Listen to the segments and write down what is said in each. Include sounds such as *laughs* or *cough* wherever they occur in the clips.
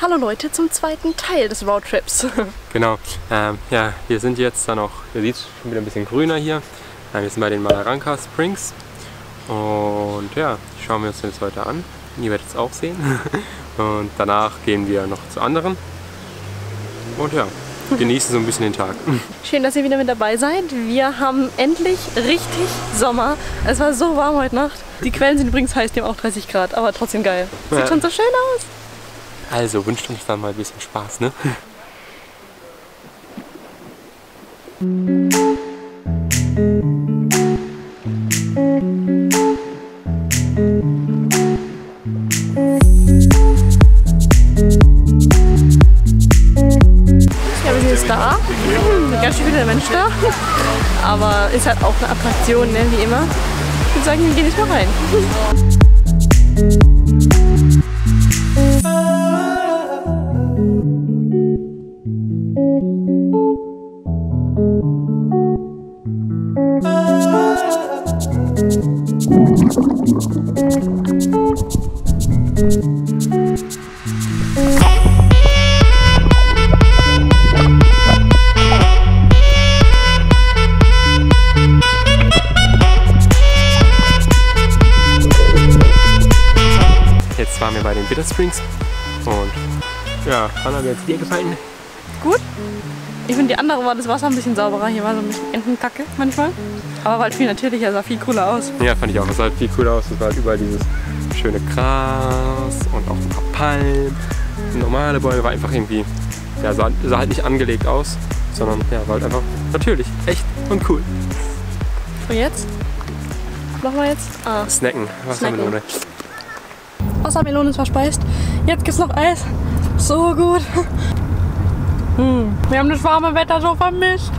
hallo Leute zum zweiten Teil des Roadtrips. *laughs* Genau, ähm, ja, wir sind jetzt dann auch, ihr seht schon wieder ein bisschen grüner hier. Ähm, wir sind bei den Malaranka Springs und ja, schauen wir uns das heute an. Ihr werdet es auch sehen. *laughs* Und danach gehen wir noch zu anderen. Und ja, genießen so ein bisschen den Tag. *laughs* Schön, dass ihr wieder mit dabei seid. Wir haben endlich richtig Sommer. Es war so warm heute Nacht. Die Quellen sind übrigens heiß, die haben auch 30 Grad, aber trotzdem geil. Sieht Ja. schon so schön aus. Also wünscht uns dann mal ein bisschen Spaß, ne? Da. Ganz schön viele Menschen da. Aber ist halt auch eine Attraktion, ne, wie immer. Ich würde sagen, wir gehen jetzt mal rein. Wie hat es dir gefallen? Gut. Ich finde, die andere war das Wasser ein bisschen sauberer. Hier war so ein bisschen Entenkacke manchmal. Aber war halt viel natürlicher, sah viel cooler aus. Ja, fand ich auch. Es sah halt viel cooler aus. Es war halt überall dieses schöne Gras und auch ein paar Palmen. Normale Bäume war einfach irgendwie, ja, sah, sah halt nicht angelegt aus, sondern ja, war halt einfach natürlich, echt und cool. Und jetzt? Was machen wir jetzt? Ah, Snacken, was Snacken. haben wir noch? Wassermelone ist verspeist. Jetzt gibt's noch Eis. So gut. Hm. Wir haben das warme Wetter so vermisst.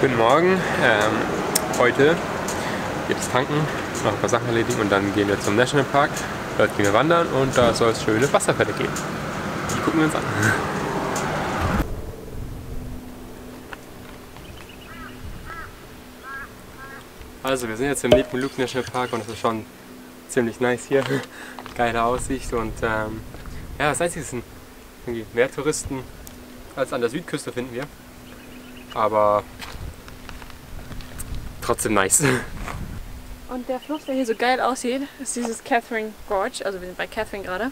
Guten Morgen. Ähm, heute geht es tanken, noch ein paar Sachen erledigen und dann gehen wir zum Nationalpark. Dort gehen wir wandern und da soll es schöne Wasserfälle geben. Die gucken wir uns an. Also wir sind jetzt im Nepomuk National Park und es ist schon ziemlich nice hier. *laughs* Geile Aussicht und ähm, ja, das Einzige ist, sind irgendwie mehr Touristen als an der Südküste finden wir. Aber trotzdem nice. *laughs* Und der Fluss, der hier so geil aussieht, ist dieses Catherine Gorge. Also wir sind bei Catherine gerade.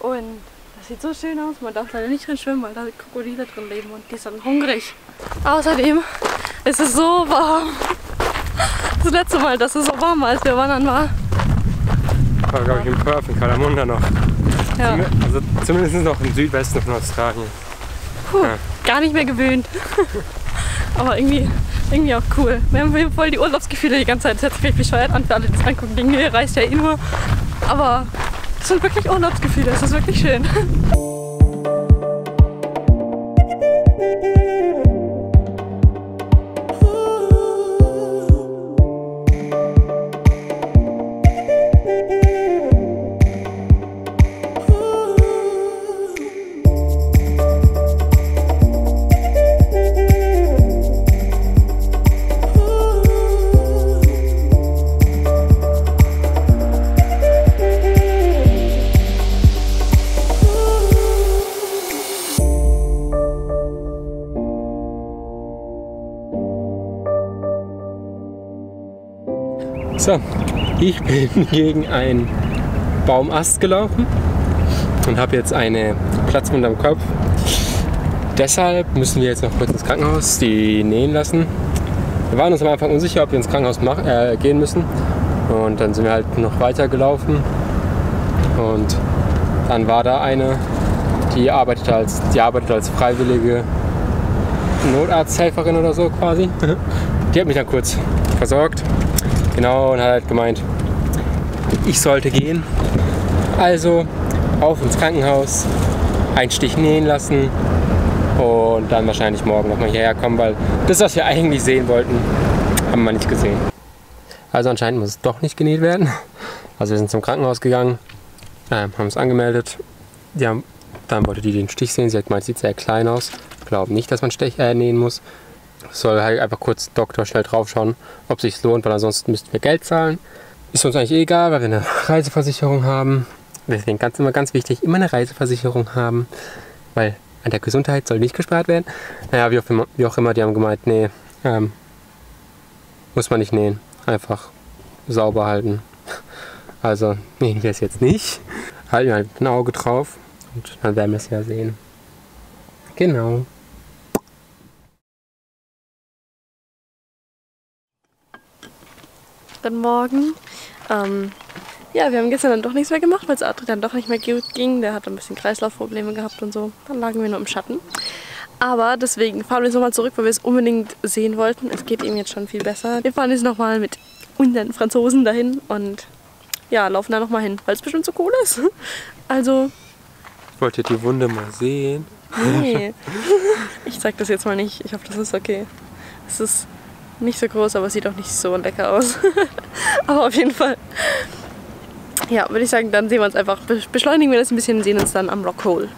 Und das sieht so schön aus. Man darf leider nicht drin schwimmen, weil da Krokodile drin leben und die sind hungrig. Außerdem ist es so warm. Das letzte Mal, dass es so warm war, als wir wandern war. War glaube ich im Perth in Kalamunda noch. Ja. Also zumindest noch im Südwesten von Australien. Puh, Ja. gar nicht mehr gewöhnt. *laughs* Aber irgendwie, irgendwie auch cool. Wir haben voll die Urlaubsgefühle die ganze Zeit. Das hört sich vielleicht bescheuert an für alle, die das angucken. Denken, nee, reist ja eh nur. Aber das sind wirklich Urlaubsgefühle. Das ist wirklich schön. *laughs* ich bin *laughs* gegen einen Baumast gelaufen und habe jetzt eine Platzwunde am Kopf. Deshalb müssen wir jetzt noch kurz ins Krankenhaus die nähen lassen. Wir waren uns am Anfang unsicher, ob wir ins Krankenhaus mach, äh, gehen müssen. Und dann sind wir halt noch weiter gelaufen. Und dann war da eine, die arbeitet als, die arbeitet als freiwillige Notarzthelferin oder so quasi. *laughs* Die hat mich dann kurz versorgt. Genau, und hat halt gemeint, ich sollte gehen. Also auf ins Krankenhaus, einen Stich nähen lassen und dann wahrscheinlich morgen nochmal hierher kommen, weil das, was wir eigentlich sehen wollten, haben wir nicht gesehen. Also anscheinend muss es doch nicht genäht werden. Also wir sind zum Krankenhaus gegangen, ähm, haben es angemeldet. Die haben, dann wollte die den Stich sehen. Sie hat gemeint, sieht sehr klein aus. Glauben nicht, dass man Stech äh, nähen muss. Soll halt einfach kurz Doktor schnell draufschauen, ob sich lohnt, weil ansonsten müssten wir Geld zahlen. Ist uns eigentlich egal, weil wir eine Reiseversicherung haben. Deswegen ganz immer ganz wichtig, immer eine Reiseversicherung haben, weil an der Gesundheit soll nicht gespart werden. Naja, wie auch immer, wie auch immer die haben gemeint, nee, ähm, muss man nicht nähen. Einfach sauber halten. Also nähen wir es jetzt nicht. Halten wir halt ein Auge drauf und dann werden wir es ja sehen. Genau. Guten Morgen. Ähm, ja, wir haben gestern dann doch nichts mehr gemacht, weil es Adri dann doch nicht mehr gut ging. Der hat ein bisschen Kreislaufprobleme gehabt und so. Dann lagen wir nur im Schatten. Aber deswegen fahren wir jetzt nochmal zurück, weil wir es unbedingt sehen wollten. Es geht ihm jetzt schon viel besser. Wir fahren jetzt nochmal mit unseren Franzosen dahin und ja, laufen da nochmal hin, weil es bestimmt so cool ist. *laughs* Also, Wollt ihr die Wunde mal sehen? nee. *laughs* Ich zeig das jetzt mal nicht. Ich hoffe, das ist okay. Es ist nicht so groß, aber sieht auch nicht so lecker aus. *laughs* aber auf jeden Fall. Ja, würde ich sagen, dann sehen wir uns einfach. Be- Beschleunigen wir das ein bisschen und sehen uns dann am Rockhole.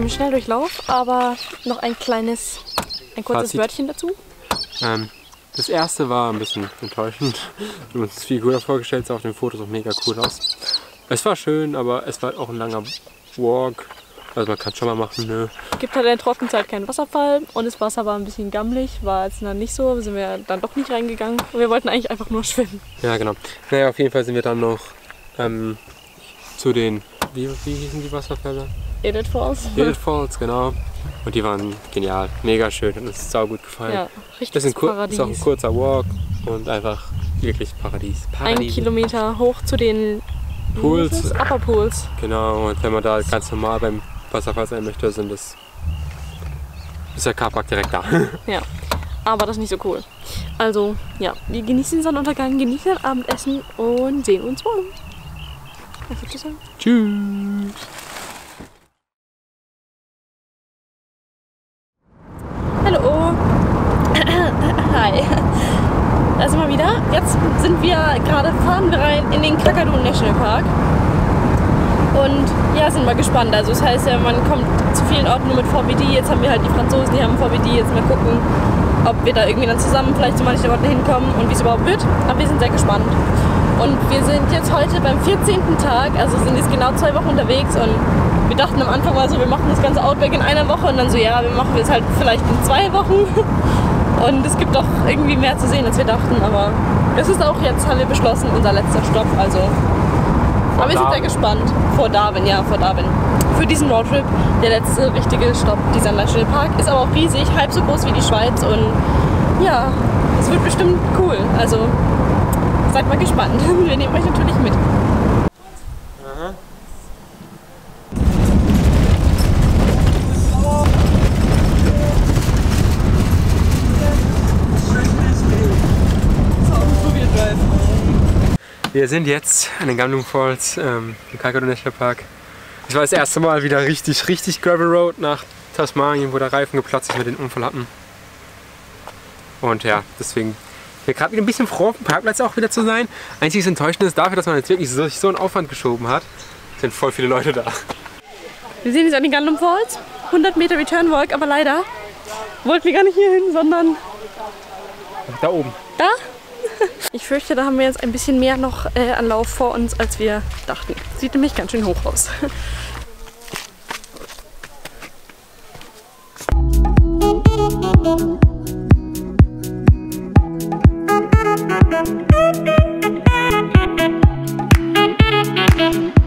Im Schnelldurchlauf, aber noch ein kleines, ein kurzes Fazit. Wörtchen dazu. Ähm, das erste war ein bisschen enttäuschend. Wir haben uns das viel cooler vorgestellt, sah auf den Fotos auch mega cool aus. Es war schön, aber es war auch ein langer Walk. Also man kann schon mal machen, ne? Gibt halt in der Trockenzeit keinen Wasserfall und das Wasser war ein bisschen gammelig, war jetzt dann nicht so, sind wir dann doch nicht reingegangen. Wir wollten eigentlich einfach nur schwimmen. Ja, genau. Naja, auf jeden Fall sind wir dann noch ähm, zu den, wie, wie hießen die Wasserfälle? Edith Falls. *laughs* Edith Falls, genau. Und die waren genial, mega schön und uns sau gut gefallen. Ja, das richtig ist, ein kur Paradies. ist auch ein kurzer Walk und einfach wirklich Paradies. Ein Paradies. Kilometer hoch zu den Pools. Upper Pools. Genau, und wenn man da ganz normal beim Wasserfall sein möchte, sind das ist der Carpark direkt da. *laughs* Ja. Aber das ist nicht so cool. Also, ja, wir genießen den Sonnenuntergang, genießen das Abendessen und sehen uns morgen. Was würdest du sagen? Tschüss. Hallo. Hi. Da sind wir wieder. Jetzt sind wir gerade, fahren wir rein in den Kakadu National Park. Und ja, sind wir gespannt. Also das heißt ja, man kommt zu vielen Orten nur mit VBD. Jetzt haben wir halt die Franzosen, die haben VBD. Jetzt mal gucken, ob wir da irgendwie dann zusammen vielleicht zu manchen Orten hinkommen und wie es überhaupt wird. Aber wir sind sehr gespannt. Und wir sind jetzt heute beim 14. Tag, also sind jetzt genau zwei Wochen unterwegs und wir dachten am Anfang mal so, wir machen das ganze Outback in einer Woche und dann so, ja, wir machen es halt vielleicht in zwei Wochen. *laughs* Und es gibt doch irgendwie mehr zu sehen, als wir dachten, aber es ist auch jetzt, haben wir beschlossen, unser letzter Stopp, also. aber wir sind sehr gespannt. Vor Darwin, ja, vor Darwin. Für diesen Roadtrip, der letzte richtige Stopp dieser National Park, ist aber auch riesig, halb so groß wie die Schweiz und ja, es wird bestimmt cool. Also seid mal gespannt. *laughs* Wir nehmen euch natürlich mit. Wir sind jetzt an den Gamlung Falls ähm, im Kakadu National Park. Es war das erste Mal wieder richtig, richtig Gravel Road nach Tasmanien, wo der Reifen geplatzt ist mit den Unfall hatten. Und ja, deswegen wir gerade wieder ein bisschen froh, auf dem Parkplatz auch wieder zu sein. Einziges Enttäuschende ist dafür, dass man jetzt wirklich so, so einen Aufwand geschoben hat, sind voll viele Leute da. Wir sehen jetzt an den Gundam Falls. 100 Meter Return Walk, aber leider wollten wir gar nicht hier hin, sondern Da oben. da. Ich fürchte, da haben wir jetzt ein bisschen mehr noch äh, an Lauf vor uns, als wir dachten. Sieht nämlich ganz schön hoch aus. *laughs* *laughs*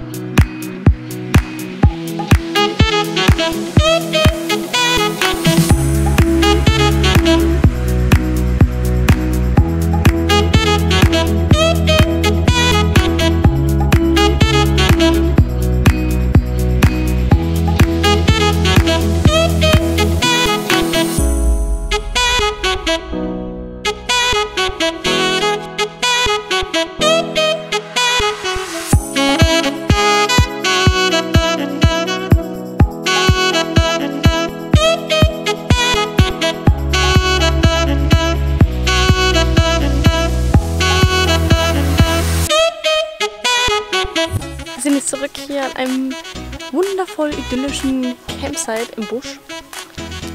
im Busch.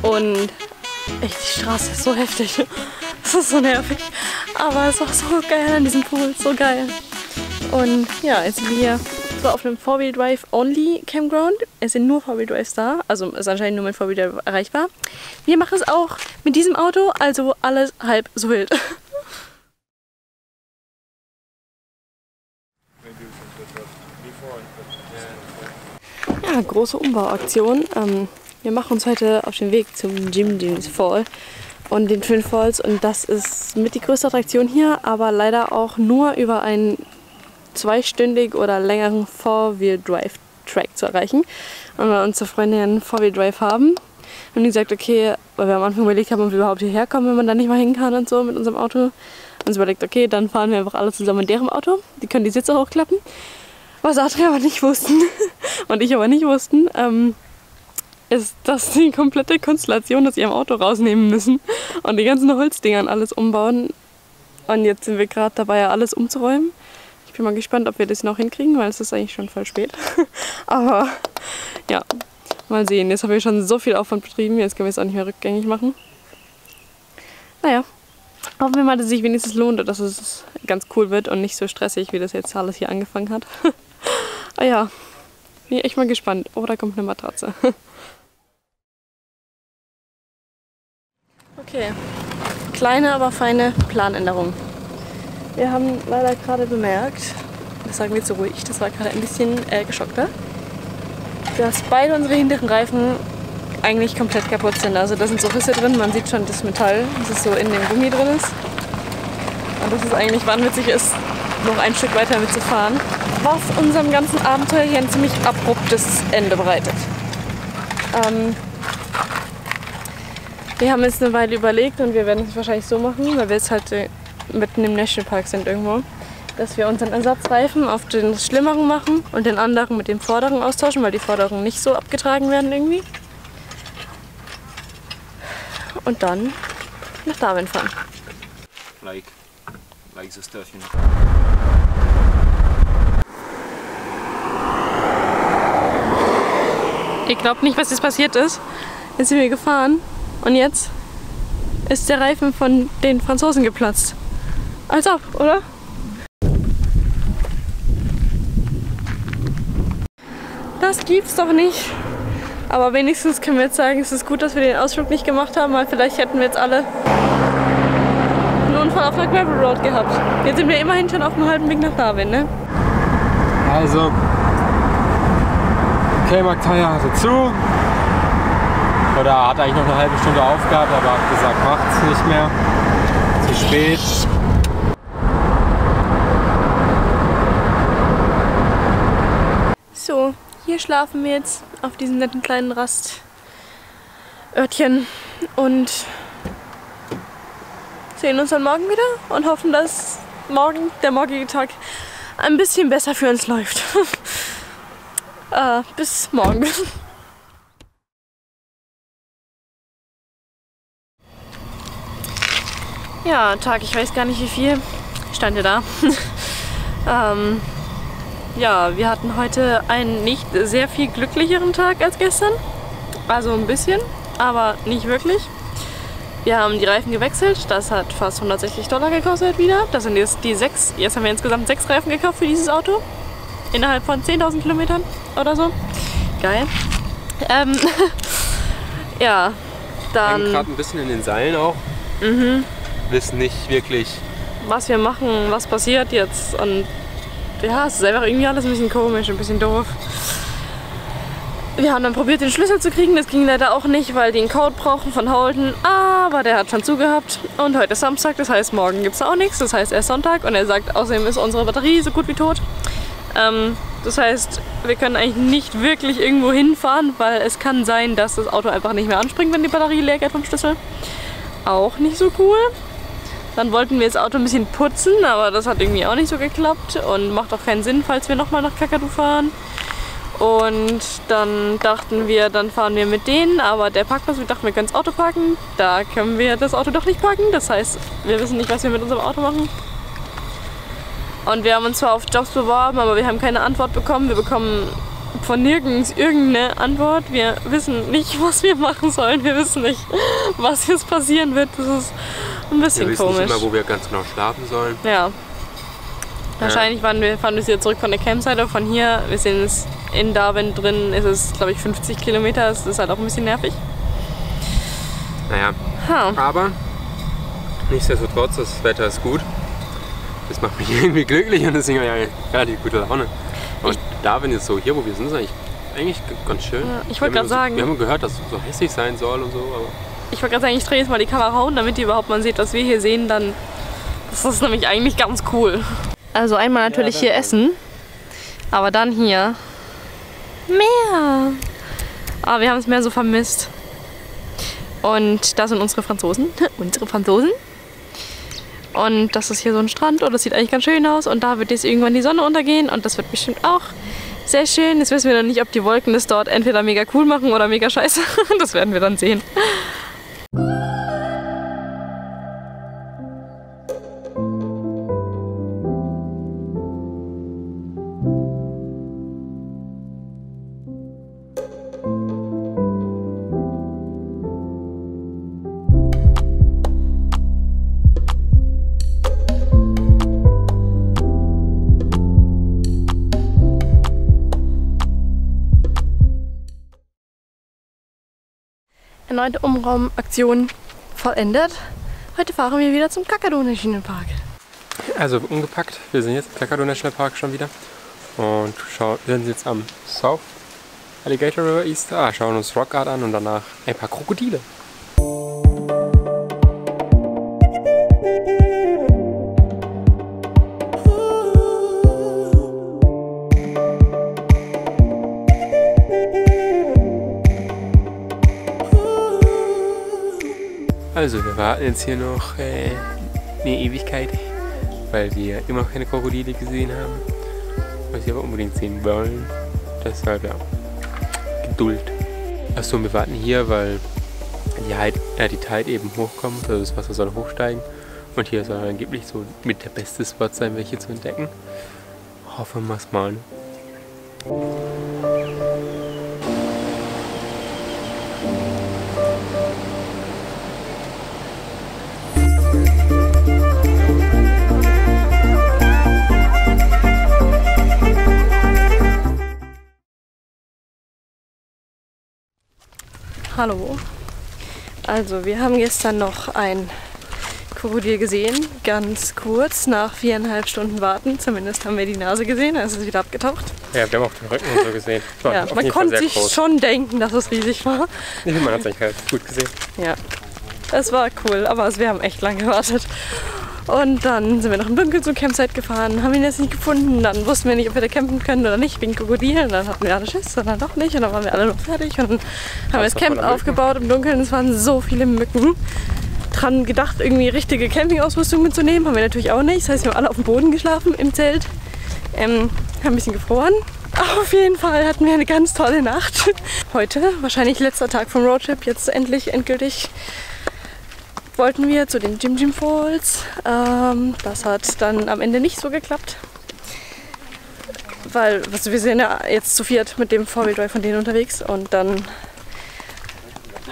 Und echt, die Straße ist so heftig. *laughs* Das ist so nervig. Aber es war so geil an diesem Pool. So geil. Und ja, jetzt sind wir hier so auf einem 4 Drive Only Campground. Es sind nur 4 Drives da. Also ist anscheinend nur mit 4 Drive erreichbar. Wir machen es auch mit diesem Auto. Also alles halb so wild. *laughs* Ja, große Umbauaktion. Ähm, wir machen uns heute auf den Weg zum Jim Jims Fall und den Twin Falls und das ist mit die größte Attraktion hier, aber leider auch nur über einen zweistündig oder längeren Four-Wheel-Drive-Track zu erreichen. Und weil unsere Freunde einen Four-Wheel-Drive haben, haben die gesagt, okay, weil wir am Anfang überlegt haben, ob wir überhaupt hierher kommen, wenn man da nicht mal hin kann und so mit unserem Auto. Uns überlegt, okay, dann fahren wir einfach alle zusammen in deren Auto. Die können die Sitze hochklappen. Was Adria aber nicht wussten *laughs* und ich aber nicht wussten, ähm, ist, dass die komplette Konstellation aus ihrem Auto rausnehmen müssen und die ganzen Holzdingern alles umbauen. Und jetzt sind wir gerade dabei, alles umzuräumen. Ich bin mal gespannt, ob wir das noch hinkriegen, weil es ist eigentlich schon voll spät. *laughs* aber ja, mal sehen. Jetzt haben wir schon so viel Aufwand betrieben, jetzt können wir es auch nicht mehr rückgängig machen. Naja, hoffen wir mal, dass es sich wenigstens lohnt und dass es ganz cool wird und nicht so stressig, wie das jetzt alles hier angefangen hat. *laughs* ah ja, bin ich echt mal gespannt. Oh, da kommt eine Matratze. *laughs* okay, kleine, aber feine Planänderung. Wir haben leider gerade bemerkt, das sagen wir zu ruhig, das war gerade ein bisschen äh, geschockter, dass beide unsere hinteren Reifen eigentlich komplett kaputt sind. Also da sind so Risse drin, man sieht schon das Metall, das so in dem Gummi drin ist. Und das ist eigentlich wahnwitzig ist, noch ein Stück weiter mitzufahren. Was unserem ganzen Abenteuer hier ein ziemlich abruptes Ende bereitet. Ähm, wir haben jetzt eine Weile überlegt und wir werden es wahrscheinlich so machen, weil wir jetzt halt äh, mitten im Nationalpark sind irgendwo, dass wir unseren Ersatzreifen auf den schlimmeren machen und den anderen mit dem vorderen austauschen, weil die vorderen nicht so abgetragen werden irgendwie. Und dann nach Darwin fahren. like like you know Ihr glaubt nicht, was jetzt passiert ist. Jetzt sind wir gefahren und jetzt ist der Reifen von den Franzosen geplatzt. Als ob, oder? Das gibt's doch nicht. Aber wenigstens können wir jetzt sagen, es ist gut, dass wir den Ausflug nicht gemacht haben, weil vielleicht hätten wir jetzt alle einen Unfall auf der Gravel Road gehabt. Jetzt sind wir immerhin schon auf dem halben Weg nach Darwin, ne? Also, K-Mark Tire hatte zu. Oder hat eigentlich noch eine halbe Stunde aufgehabt, aber hat gesagt, macht's nicht mehr. Zu spät. So, hier schlafen wir jetzt auf diesem netten kleinen Rastörtchen und sehen uns dann morgen wieder und hoffen, dass morgen, der morgige Tag, ein bisschen besser für uns läuft. *laughs* äh, bis morgen. *laughs* Ja, Tag, ich weiß gar nicht wie viel. Stand ja da. *laughs* ähm, ja, wir hatten heute einen nicht sehr viel glücklicheren Tag als gestern. Also ein bisschen, aber nicht wirklich. Wir haben die Reifen gewechselt. Das hat fast 160 Dollar gekostet wieder. Das sind jetzt die sechs. Jetzt haben wir insgesamt sechs Reifen gekauft für dieses Auto. Innerhalb von 10.000 Kilometern oder so. Geil. Ähm, *laughs* ja, dann gerade ein bisschen in den Seilen auch. Wissen nicht wirklich. was wir machen, was passiert jetzt. Und ja, es ist einfach irgendwie alles ein bisschen komisch, ein bisschen doof. Wir haben dann probiert, den Schlüssel zu kriegen. Das ging leider auch nicht, weil die einen Code brauchen von Holden. Aber der hat schon zugehabt. Und heute ist Samstag, das heißt, morgen gibt es auch nichts. Das heißt, erst Sonntag. Und er sagt, außerdem ist unsere Batterie so gut wie tot. Ähm, das heißt, wir können eigentlich nicht wirklich irgendwo hinfahren, weil es kann sein, dass das Auto einfach nicht mehr anspringt, wenn die Batterie leer geht vom Schlüssel. Auch nicht so cool. Dann wollten wir das Auto ein bisschen putzen, aber das hat irgendwie auch nicht so geklappt und macht auch keinen Sinn, falls wir nochmal nach Kakadu fahren. Und dann dachten wir, dann fahren wir mit denen, aber der Parkplatz, wir dachten, wir können das Auto parken. Da können wir das Auto doch nicht parken. Das heißt, wir wissen nicht, was wir mit unserem Auto machen. Und wir haben uns zwar auf Jobs beworben, aber wir haben keine Antwort bekommen. Wir bekommen von nirgends irgendeine Antwort. Wir wissen nicht, *laughs* was wir machen sollen. Wir wissen nicht, was jetzt passieren wird. Das ist ein Wir bisschen wissen komisch. nicht immer, wo wir ganz genau schlafen sollen. Ja. Wahrscheinlich fahren wir, fahren wir wieder zurück von der Campsite, von hier, wir sind jetzt in Darwin drin, ist es glaube ich 50 Kilometer, das ist halt auch ein bisschen nervig. Naja, Ha. aber nichtsdestotrotz, das Wetter ist gut. Das macht mich *laughs* irgendwie glücklich und deswegen habe ich relativ gute Laune. Darwin ist so hier, wo wir sind, ist eigentlich, eigentlich ganz schön. ich wollte Wir haben grad sagen- So, wir haben gehört, dass es so hässlich sein soll und so, aber Ich wollte gerade sagen, ich drehe jetzt mal die Kamera um, damit ihr überhaupt mal seht, was wir hier sehen, dann das ist nämlich eigentlich ganz cool. Also einmal natürlich hier essen, aber dann hier Meer. Aber wir haben es mehr so vermisst. Und da sind unsere Franzosen. *laughs* unsere Franzosen. Und das ist hier so ein Strand und das sieht eigentlich ganz schön aus. Und da wird jetzt irgendwann die Sonne untergehen und das wird bestimmt auch sehr schön. Jetzt wissen wir noch nicht, ob die Wolken das dort entweder mega cool machen oder mega scheiße. *laughs* Das werden wir dann sehen. Erneute Umraumaktion vollendet. Heute fahren wir wieder zum Kakadu Nationalpark. Also umgepackt, wir sind jetzt im Kakadu National Park schon wieder und wir sind jetzt am South Alligator River East, ah, schauen uns Rock Art an und danach ein paar Krokodile. Also wir warten jetzt hier noch äh, eine Ewigkeit, weil wir immer noch keine Krokodile gesehen haben, was wir aber unbedingt sehen wollen. Deshalb ja, Geduld. Achso, wir warten hier, weil die, Heid, äh, die Tide eben hochkommt, also das Wasser soll hochsteigen. Und hier soll angeblich so mit der beste Spot sein, welche zu entdecken. Hoffen wir es mal. Ne? Hallo. Also, wir haben gestern noch ein Krokodil gesehen, ganz kurz, nach viereinhalb Stunden Warten. Zumindest haben wir die Nase gesehen, dann ist es wieder abgetaucht. Ja, wir haben auch den Rücken und so gesehen. Ja, man konnte sich groß. schon denken, dass es riesig war. Nee, man hat es eigentlich relativ gut gesehen. Ja, es war cool, aber wir haben echt lange gewartet. Und dann sind wir noch im Dunkeln zum Campsite gefahren, haben ihn jetzt nicht gefunden. Dann wussten wir nicht, ob wir da campen können oder nicht, wegen Krokodilen. Dann hatten wir alle Schiss, und dann doch nicht. Und dann waren wir alle noch fertig. Und dann haben wir das Camp aufgebaut im Dunkeln. Es waren so viele Mücken. Dran gedacht, irgendwie richtige Campingausrüstung mitzunehmen. Haben wir natürlich auch nicht. Das heißt, wir haben alle auf dem Boden geschlafen im Zelt. Ähm, haben ein bisschen gefroren. Auf jeden Fall hatten wir eine ganz tolle Nacht. Heute, wahrscheinlich letzter Tag vom Roadtrip, jetzt endlich endgültig wollten wir zu den Jim Jim Falls. Ähm, das hat dann am Ende nicht so geklappt. Weil also wir sind ja jetzt zu viert mit dem Four-Wheel Drive von denen unterwegs und dann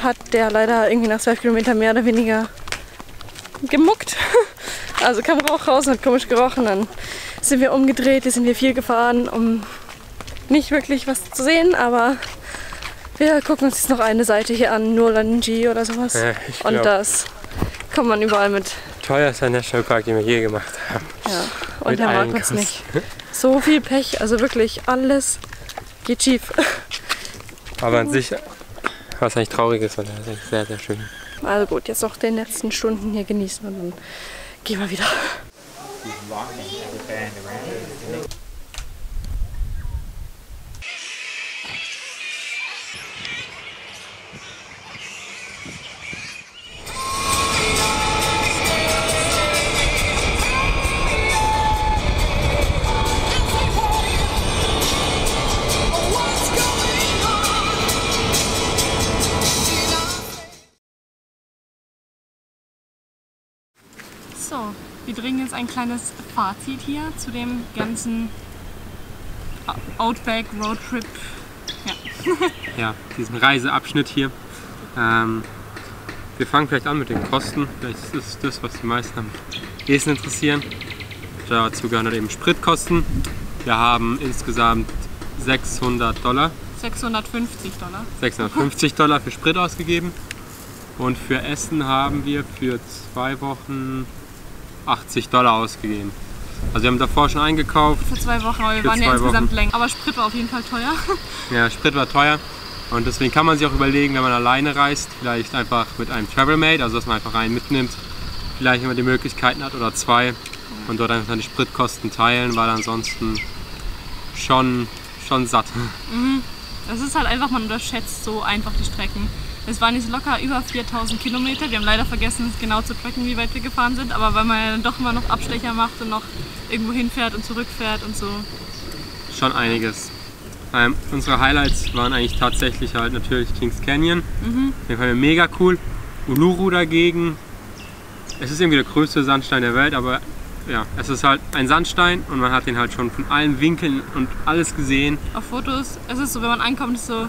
hat der leider irgendwie nach 12 Kilometern mehr oder weniger gemuckt. *laughs* Also kam Rauch raus und hat komisch gerochen. Dann sind wir umgedreht, hier sind wir viel gefahren, um nicht wirklich was zu sehen, aber wir gucken uns jetzt noch eine Seite hier an, Nolanji oder sowas. Ja, und das kann man überall mit. Teuerster Nationalpark, den wir je gemacht haben. Ja. Und Mit der mag uns nicht. So viel Pech, also wirklich alles geht schief. Aber an sich, was eigentlich traurig ist, weil das ist eigentlich sehr, sehr schön. Also gut, jetzt noch den letzten Stunden hier genießen und dann gehen wir wieder. Ein kleines Fazit hier zu dem ganzen Outback Roadtrip. *laughs* Ja, diesen Reiseabschnitt hier. Ähm, wir fangen vielleicht an mit den Kosten. Vielleicht ist das das, was die meisten am ehesten interessieren. Dazu gehören halt eben Spritkosten. Wir haben insgesamt 600 Dollar 650 Dollar. 650 *laughs* Dollar für Sprit ausgegeben. Und für Essen haben wir für zwei Wochen 80 Dollar ausgegeben. Also wir haben davor schon eingekauft. Für zwei Wochen, aber wir waren ja insgesamt länger. Aber Sprit war auf jeden Fall teuer. *laughs* Ja, Sprit war teuer. Und deswegen kann man sich auch überlegen, wenn man alleine reist, vielleicht einfach mit einem Travelmate, also dass man einfach einen mitnimmt, vielleicht wenn man die Möglichkeiten hat oder zwei und dort einfach dann die Spritkosten teilen, weil ansonsten schon, schon satt. Das ist halt einfach, man unterschätzt so einfach die Strecken. Es waren jetzt locker über 4000 Kilometer. Wir haben leider vergessen, es genau zu tracken, wie weit wir gefahren sind. Aber weil man ja dann doch immer noch Abstecher macht und noch irgendwo hinfährt und zurückfährt und so. Schon einiges. Ähm, unsere Highlights waren eigentlich tatsächlich halt natürlich Kings Canyon. Den fanden wir mega cool. Uluru dagegen. Es ist irgendwie der größte Sandstein der Welt, aber ja, es ist halt ein Sandstein und man hat den halt schon von allen Winkeln und alles gesehen. Auf Fotos, es ist so, wenn man ankommt, ist so,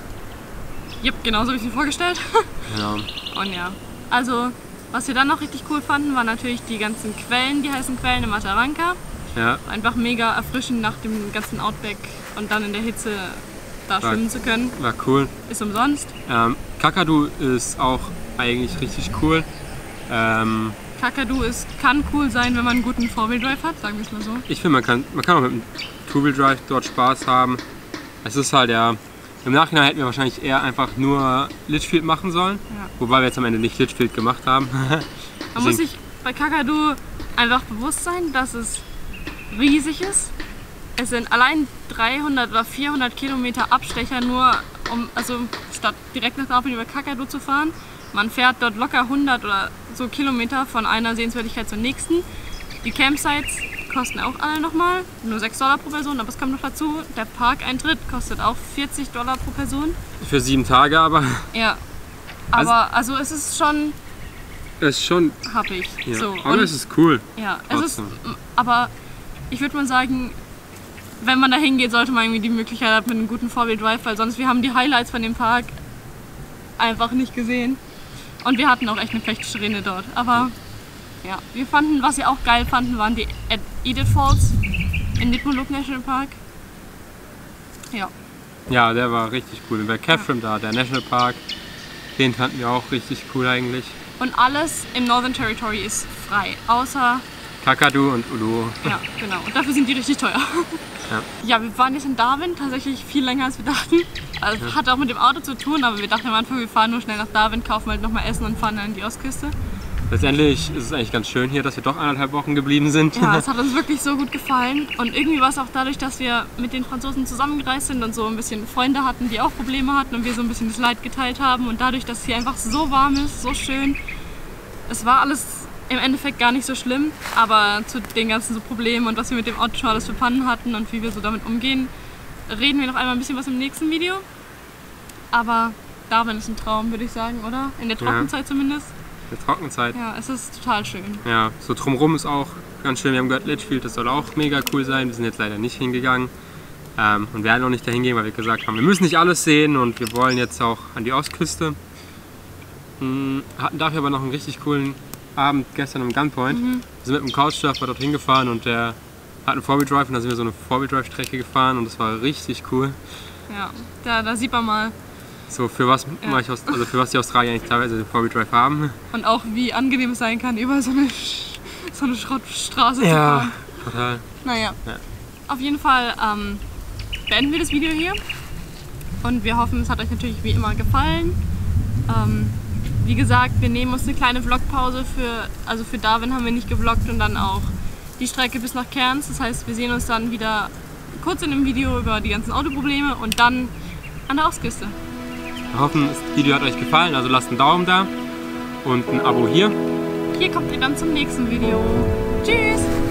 yep, genauso wie ich mir vorgestellt. *laughs* Genau. Und ja, also was wir dann noch richtig cool fanden, waren natürlich die ganzen Quellen, die heißen Quellen in Mataranka. Ja, Einfach mega erfrischend nach dem ganzen Outback und dann in der Hitze da War- schwimmen zu können. war cool. Ist umsonst. Ähm, Kakadu ist auch eigentlich richtig cool. Ähm, Kakadu ist, kann cool sein, wenn man einen guten Four-Wheel-Drive hat, sagen wir es mal so. ich finde, man kann, man kann auch mit dem Two-Wheel Drive dort Spaß haben. Es ist halt ja, im Nachhinein hätten wir wahrscheinlich eher einfach nur Litchfield machen sollen. Ja. Wobei wir jetzt am Ende nicht Litchfield gemacht haben. *laughs* Man muss sich bei Kakadu einfach bewusst sein, dass es riesig ist. Es sind allein 300 oder 400 Kilometer Abstecher nur, um, also statt direkt nach Dublin über Kakadu zu fahren. Man fährt dort locker 100 oder so Kilometer von einer Sehenswürdigkeit zur nächsten. Die Campsites kosten auch alle nochmal, nur 6 Dollar pro Person, aber es kommt noch dazu, der Parkeintritt kostet auch 40 Dollar pro Person. Für sieben Tage aber. Ja, aber also, es ist schon Es ist schon. happig. Ja. So. aber Und- es ist cool. Ja, es ist, aber ich würde mal sagen, wenn man da hingeht, sollte man irgendwie die Möglichkeit haben mit einem guten Four-Wheel Drive, weil sonst wir haben die Highlights von dem Park einfach nicht gesehen. Und wir hatten auch echt eine Fechtsträhne dort. Aber ja, wir fanden, was wir auch geil fanden, waren die Ed- Edith Falls in Nipmuc National Park. Ja, Ja, der war richtig cool. Und bei Catherine da, der Nationalpark, den fanden wir auch richtig cool eigentlich. und alles im Northern Territory ist frei, außer Kakadu und Ulu. Ja, genau. Und dafür sind die richtig teuer. *laughs* Ja. Ja, wir waren jetzt in Darwin tatsächlich viel länger als wir dachten. Also hat auch mit dem Auto zu tun, aber wir dachten am Anfang, wir fahren nur schnell nach Darwin, kaufen halt nochmal Essen und fahren dann in die Ostküste. Letztendlich ist es eigentlich ganz schön hier, dass wir doch anderthalb Wochen geblieben sind. Ja, *laughs* es hat uns wirklich so gut gefallen. Und irgendwie war es auch dadurch, dass wir mit den Franzosen zusammengereist sind und so ein bisschen Freunde hatten, die auch Probleme hatten und wir so ein bisschen das Leid geteilt haben. Und dadurch, dass es hier einfach so warm ist, so schön. Es war alles im Endeffekt gar nicht so schlimm, aber zu den ganzen so Problemen und was wir mit dem Auto schon alles für Pannen hatten und wie wir so damit umgehen, reden wir noch einmal ein bisschen was im nächsten Video. Aber Darwin ist ein Traum, würde ich sagen, oder? In der Ja. Trockenzeit zumindest. Der Trockenzeit. Ja, es ist total schön. Ja, so drumrum ist auch ganz schön. Wir haben gehört, Litchfield, das soll auch mega cool sein. Wir sind jetzt leider nicht hingegangen. Ähm, und werden auch nicht dahin gehen, weil wir gesagt haben, wir müssen nicht alles sehen und wir wollen jetzt auch an die Ostküste. Mh, hatten dafür aber noch einen richtig coolen Abend gestern am Gunpoint. Wir sind mit dem Couchsurfer dorthin gefahren und der hat einen Four-Wheel-Drive und da sind wir so eine Four-Wheel-Drive-Strecke gefahren und das war richtig cool. Ja, da, da sieht man mal. So für was, mache ich also für was die Australier eigentlich teilweise den Four-Wheel-Drive haben. Und auch wie angenehm es sein kann, über so eine, Sch- so eine Schrottstraße zu Ja, fahren. total. Naja. Ja. Auf jeden Fall ähm, beenden wir das Video hier. Und wir hoffen, es hat euch natürlich wie immer gefallen. Ähm, wie gesagt, wir nehmen uns eine kleine Vlogpause für, also für Darwin haben wir nicht gevloggt und dann auch die Strecke bis nach Cairns. Das heißt, wir sehen uns dann wieder kurz in einem Video über die ganzen Autoprobleme und dann an der Ostküste. Wir hoffen, das Video hat euch gefallen, also lasst einen Daumen da und ein Abo hier. Hier kommt ihr dann zum nächsten Video. Tschüss!